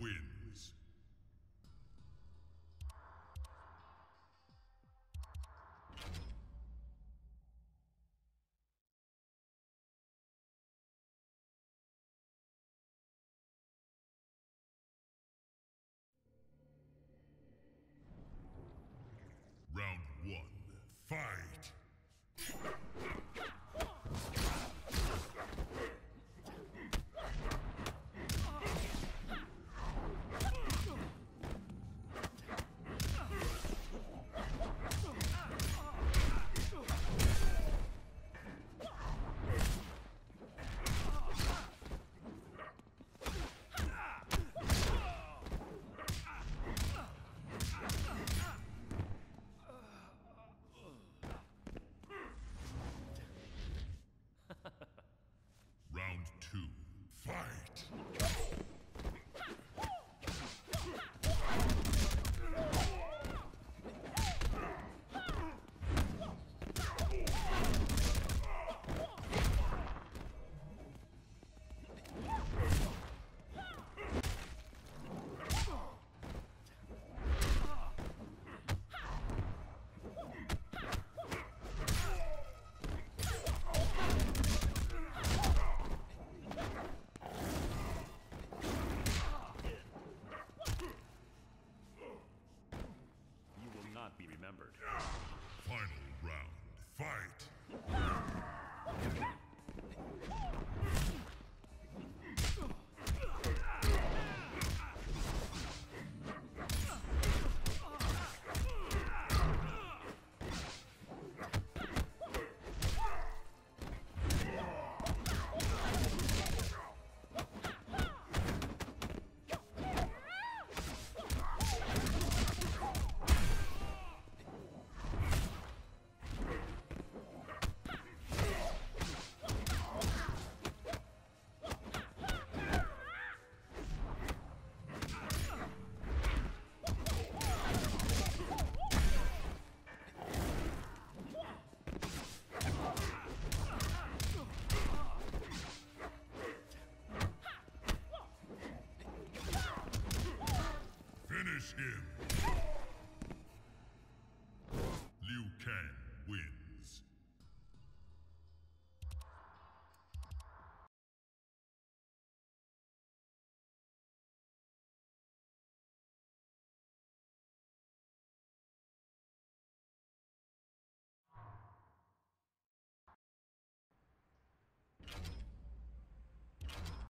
Wins. Be remembered. Final round, fight! Finish him!